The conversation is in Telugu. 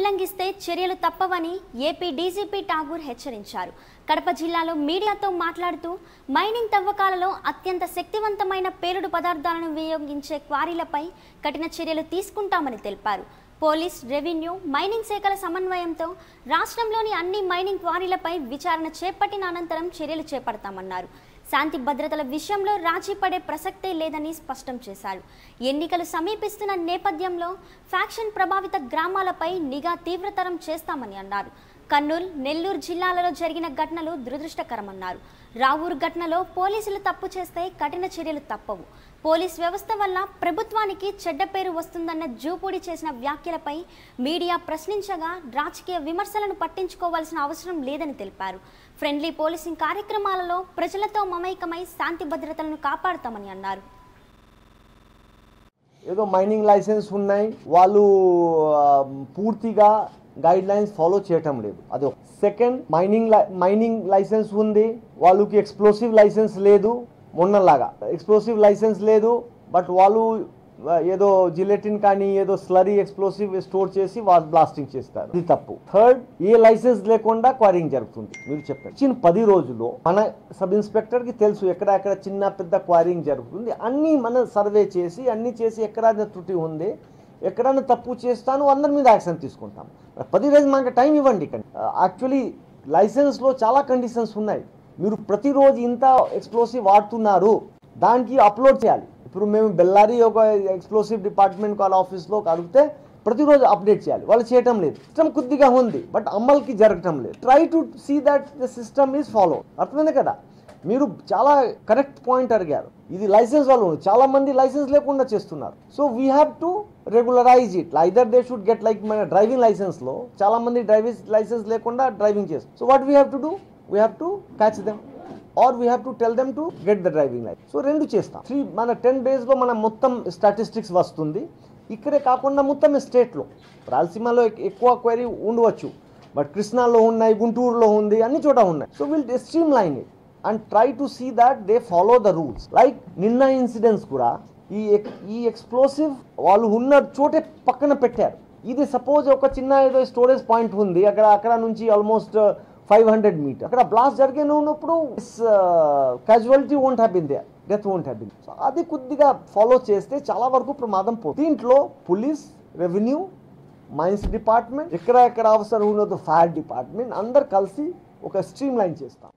ఉల్లంఘిస్తే చర్యలు తప్పవని ఏపీ డీజీపీ ఠాగూర్ హెచ్చరించారు. కడప జిల్లాలో మీడియాతో మాట్లాడుతూ మైనింగ్ తవ్వకాలలో అత్యంత శక్తివంతమైన పేలుడు పదార్థాలను వినియోగించే క్వారీలపై కఠిన చర్యలు తీసుకుంటామని తెలిపారు. పోలీస్ రెవెన్యూ మైనింగ్ శాఖల సమన్వయంతో రాష్ట్రంలోని అన్ని మైనింగ్ క్వారీలపై విచారణ చేపట్టిన అనంతరం చర్యలు చేపడతామన్నారు. శాంతి భద్రతల విషయంలో రాజీ పడే ప్రసక్తే లేదని స్పష్టం చేశారు. ఎన్నికలు సమీపిస్తున్న నేపథ్యంలో ఫ్యాక్షన్ ప్రభావిత గ్రామాలపై నిఘా తీవ్రతరం చేస్తామని అన్నారు. కర్నూలు నెల్లూరు జిల్లాలలో జరిగిన ఘటనలు దురదృష్టకరమన్నారు. రావూరు ఘటనలో పోలీసులు తప్పు చేస్తే కఠిన చర్యలు తప్పవు. పోలీస్ వ్యవస్థ వల్ల ప్రభుత్వానికి చెడ్డ పేరు వస్తుందన్న జూపూడి చేసిన వ్యాఖ్యలపై మీడియా ప్రశ్నించగా రాజకీయ విమర్శలను పట్టించుకోవాల్సిన అవసరం లేదని తెలిపారు. ఫ్రెండ్లీ పోలీసింగ్ కార్యక్రమాలలో ప్రజలతో మమైకమై శాంతి భద్రతలను కాపాడుతామని అన్నారు. ఏదో మైనింగ్ లైసెన్స్ ఉన్నాయి. వాళ్ళు పూర్తిగా గైడ్ లైన్స్ ఫాలో చేయటం లేదు. అది సెకండ్ మైనింగ్ మైనింగ్ లైసెన్స్ ఉంది. వాళ్ళకి ఎక్స్ప్లోసివ్ లైసెన్స్ లేదు. మొన్నలాగా. ఎక్స్ప్లోసివ్ లైసెన్స్ లేదు. బట్ వాళ్ళు ఏదో జిలెటిన్ కానీ ఏదో స్లరీ ఎక్స్ప్లోసివ్ స్టోర్ చేసి వాళ్ళు బ్లాస్టింగ్ చేస్తారు. ఇది తప్పు. థర్డ్ ఏ లైసెన్స్ లేకుండా క్వారింగ్ జరుగుతుంది. మీరు చెప్పారు చిన్న పది రోజుల్లో మన సబ్ ఇన్స్పెక్టర్కి తెలుసు ఎక్కడ ఎక్కడ చిన్న పెద్ద క్వారింగ్ జరుగుతుంది. అన్ని మన సర్వే చేసి అన్ని చేసి ఎక్కడ త్రుటి ఉంది. ఎక్కడైనా తప్పు చేస్తాను అందరి మీద యాక్షన్ తీసుకుంటాం. పది రోజులు మాకు టైం ఇవ్వండి యాక్చువల్లీ లైసెన్స్లో చాలా కండిషన్స్ ఉన్నాయి. మీరు ప్రతిరోజు ఇంత ఎక్స్ప్లోసివ్ వాడుతున్నారు దానికి అప్లోడ్ చేయాలి. ఇప్పుడు మేము బెల్లారి ఒక ఎక్స్ప్లోసివ్ డిపార్ట్మెంట్ వాళ్ళ ఆఫీస్లో అడిగితే ప్రతిరోజు అప్డేట్ చేయాలి. వాళ్ళు చేయటం లేదు. సిస్టమ్ కొద్దిగా ఉంది బట్ అమల్కి జరగటం లేదు. Try to see that the system is follow అర్థమైంది కదా? మీరు చాలా కరెక్ట్ పాయింట్ అడిగారు. ఇది లైసెన్స్ వాళ్ళు చాలా మంది లైసెన్స్ లేకుండా చేస్తున్నారు. So we have to regularize it either they should get like మన డ్రైవింగ్ లైసెన్స్లో చాలా మంది డ్రైవింగ్ లైసెన్స్ లేకుండా డ్రైవింగ్ చేస్తారు. So what we have to do we have to catch them or we have to tell them to get the driving life so రెండు చేస్తాం. త్రీ మన టెన్ డేస్లో మన మొత్తం స్టాటిస్టిక్స్ వస్తుంది. ఇక్కడే కాకుండా మొత్తం స్టేట్లో రాయలసీమలో ఎక్కువ క్వైరీ ఉండవచ్చు. బట్ కృష్ణాలో ఉన్నాయి గుంటూరులో ఉంది అన్ని చోట ఉన్నాయి. So will streamline it and try to see that they follow the rules like నిన్న ఇన్సిడెంట్స్ కూడా ఈ ఈ ఎక్స్ప్లోసివ్ వాళ్ళు ఉన్న చోటే పక్కన పెట్టారు. ఇది సపోజ్ ఒక చిన్న ఏదో స్టోరేజ్ పాయింట్ ఉంది అక్కడ అక్కడ నుంచి ఆల్మోస్ట్ ఫైవ్ హండ్రెడ్ మీటర్ అక్కడ బ్లాస్ట్ జరిగిన ఉన్నప్పుడు casualty won't happen they death won't happen so అది కొద్దిగా ఫాలో చేస్తే చాలా వరకు ప్రమాదం పోతుంది. దీంట్లో పోలీస్ రెవెన్యూ మైన్స్ డిపార్ట్మెంట్ ఎక్కడ ఎక్కడ అవసరం ఉన్నదో ఫైర్ డిపార్ట్మెంట్ అందరు కలిసి ఒక స్ట్రీమ్ లైన్ చేస్తాం.